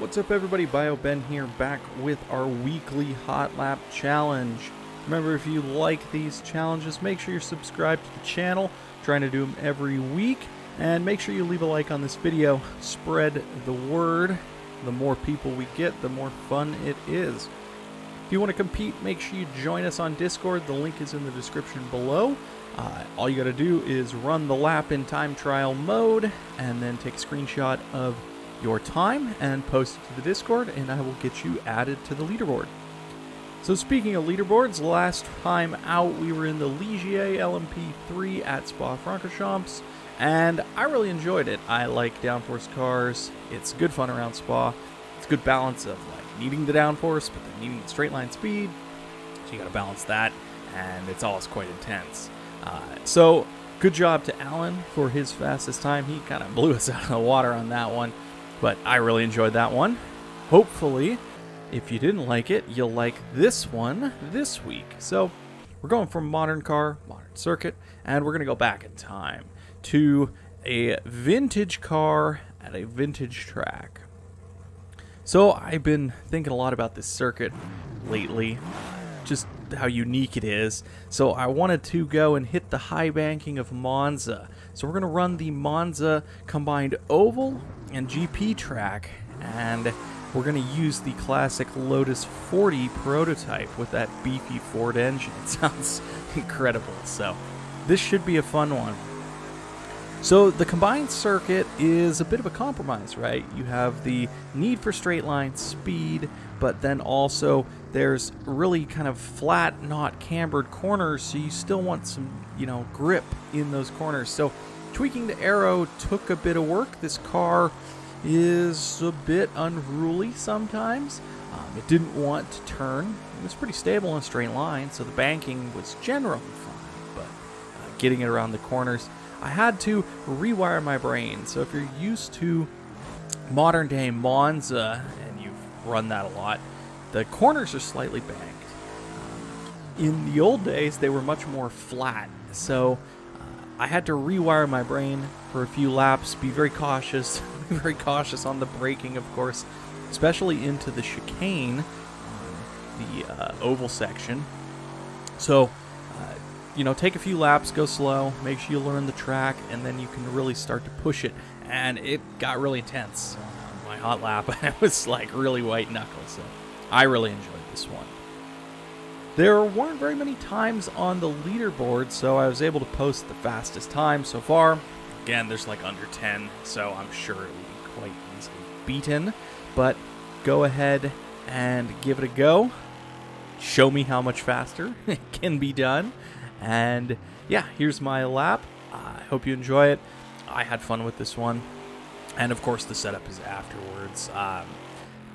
What's up everybody, BioBen here back with our weekly Hot Lap Challenge. Remember if you like these challenges, make sure you're subscribed to the channel. I'm trying to do them every week. And make sure you leave a like on this video. Spread the word. The more people we get, the more fun it is. If you want to compete, make sure you join us on Discord. The link is in the description below. Uh, all you got to do is run the lap in time trial mode and then take a screenshot of your time and post it to the Discord, and I will get you added to the leaderboard. So, speaking of leaderboards, last time out we were in the Ligier LMP3 at Spa Francorchamps, and I really enjoyed it. I like downforce cars, it's good fun around Spa, it's good balance of like needing the downforce, but then needing the straight line speed, so you gotta balance that, and it's always quite intense. Uh, so, good job to Alan for his fastest time. He kind of blew us out of the water on that one. But I really enjoyed that one. Hopefully, if you didn't like it, you'll like this one this week. So, we're going from modern car, modern circuit, and we're going to go back in time to a vintage car at a vintage track. So, I've been thinking a lot about this circuit lately, just how unique it is. So, I wanted to go and hit the high banking of Monza. So, we're going to run the Monza combined oval and GP track, and we're going to use the classic Lotus 40 prototype with that beefy Ford engine. It sounds incredible, so this should be a fun one. So the combined circuit is a bit of a compromise, right? You have the need for straight line speed, but then also there's really kind of flat, not cambered corners, so you still want some, you know, grip in those corners. So tweaking the aero took a bit of work. This car is a bit unruly sometimes. Um, it didn't want to turn. It was pretty stable in a straight line, so the banking was generally fine, but uh, getting it around the corners, I had to rewire my brain. So if you're used to modern day Monza and you've run that a lot, the corners are slightly banked. Um, in the old days, they were much more flat, so I had to rewire my brain for a few laps, be very cautious, be very cautious on the braking, of course, especially into the chicane, um, the uh, oval section. So, uh, you know, take a few laps, go slow, make sure you learn the track, and then you can really start to push it. And it got really intense my hot lap, it was like really white knuckles. So, I really enjoyed this one. There weren't very many times on the leaderboard, so I was able to post the fastest time so far. Again, there's like under 10, so I'm sure it will be quite easily beaten. But go ahead and give it a go. Show me how much faster it can be done. And yeah, here's my lap. I hope you enjoy it. I had fun with this one. And of course, the setup is afterwards. Um,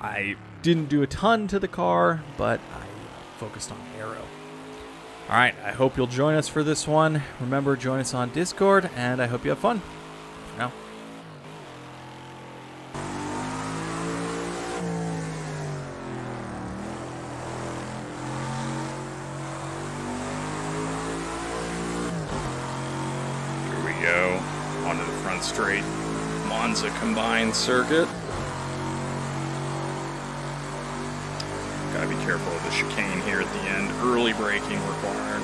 I didn't do a ton to the car, but I focused on aero. All right, I hope you'll join us for this one. Remember, join us on Discord, and I hope you have fun. For now. Go, onto the front straight Monza combined circuit. Gotta be careful of the chicane here at the end. Early braking required.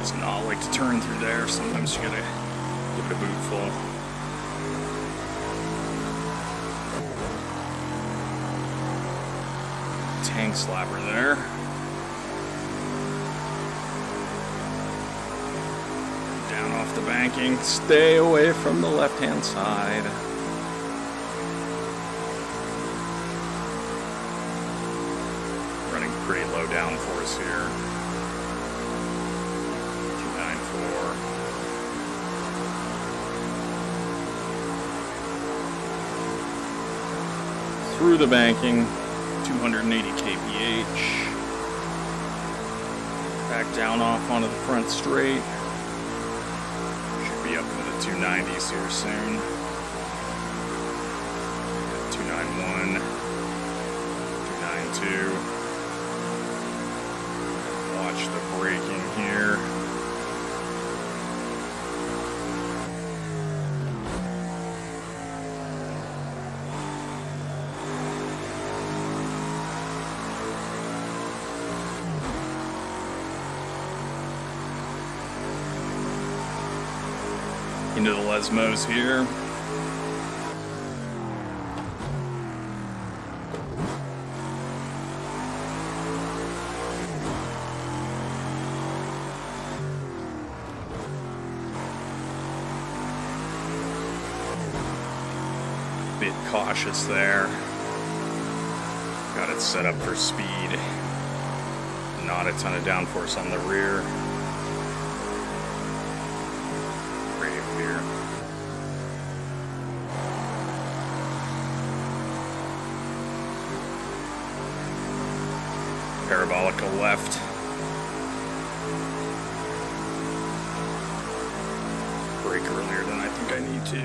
Does not like to turn through there. Sometimes you gotta give it a boot Tank slapper there. Down off the banking. Stay away from the left hand side. Running pretty low down force here. 294. Through the banking. 280 kph. Back down off onto the front straight. Should be up in the 290s here soon. 291, 292. Watch the braking. Into the Lesmos here. Bit cautious there. Got it set up for speed. Not a ton of downforce on the rear. Left. Brake earlier than I think I need to.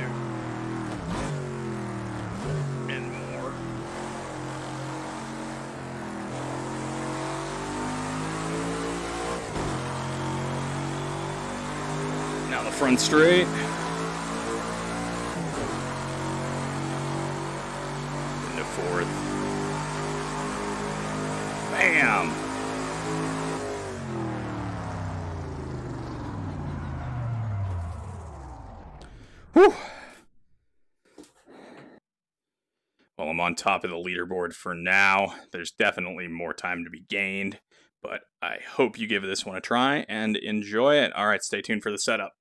And more. Now the front straight. Whew. Well, I'm on top of the leaderboard for now. There's definitely more time to be gained, but I hope you give this one a try and enjoy it. All right, stay tuned for the setup.